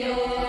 Yeah.